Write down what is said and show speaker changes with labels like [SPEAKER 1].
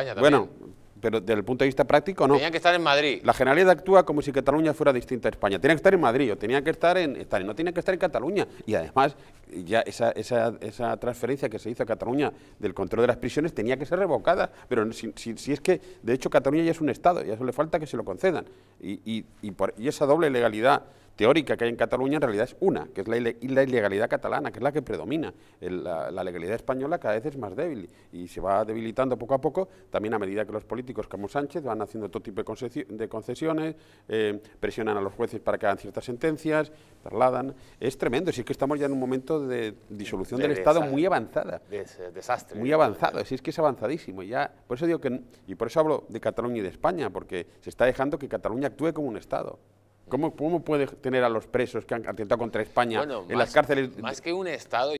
[SPEAKER 1] España también.
[SPEAKER 2] Bueno, pero desde el punto de vista práctico no.
[SPEAKER 1] Tenían que estar en Madrid.
[SPEAKER 2] La Generalidad actúa como si Cataluña fuera distinta a España. Tenía que estar en Madrid o tenía que estar en estar, no tenía que estar en Cataluña. Y además, ya esa, esa, esa transferencia que se hizo a Cataluña del control de las prisiones tenía que ser revocada. Pero si, si- si es que, de hecho, Cataluña ya es un Estado, ya solo le falta que se lo concedan. Y, y- y por- y esa doble legalidad teórica que hay en Cataluña en realidad es una, que es la, la ilegalidad catalana, que es la que predomina. El- la, la legalidad española cada vez es más débil y se va debilitando poco a poco, también a medida que los políticos como Sánchez van haciendo todo tipo de, concesi- de concesiones, eh, presionan a los jueces para que hagan ciertas sentencias, trasladan. Es tremendo, si es que estamos ya en un momento de disolución
[SPEAKER 1] De
[SPEAKER 2] del Estado muy avanzada.
[SPEAKER 1] Des- desastre.
[SPEAKER 2] Muy avanzado, si es que es avanzadísimo. y Ya, por eso digo que, y por eso hablo de Cataluña y de España, porque se está dejando que Cataluña actúe como un Estado. ¿Cómo, cómo puede tener a los presos que han atentado contra España
[SPEAKER 1] Bueno,
[SPEAKER 2] en
[SPEAKER 1] más-
[SPEAKER 2] las cárceles?
[SPEAKER 1] Más que un Estado,